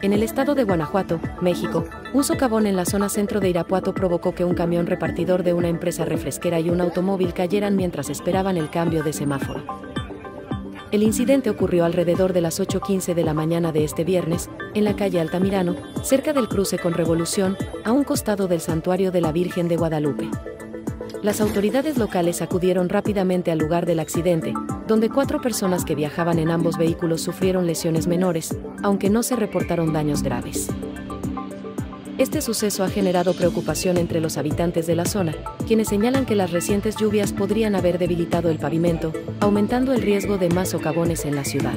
En el estado de Guanajuato, México, un socavón en la zona centro de Irapuato provocó que un camión repartidor de una empresa refresquera y un automóvil cayeran mientras esperaban el cambio de semáforo. El incidente ocurrió alrededor de las 8.15 de la mañana de este viernes, en la calle Altamirano, cerca del cruce con Revolución, a un costado del santuario de la Virgen de Guadalupe. Las autoridades locales acudieron rápidamente al lugar del accidente, donde cuatro personas que viajaban en ambos vehículos sufrieron lesiones menores, aunque no se reportaron daños graves. Este suceso ha generado preocupación entre los habitantes de la zona, quienes señalan que las recientes lluvias podrían haber debilitado el pavimento, aumentando el riesgo de más socavones en la ciudad.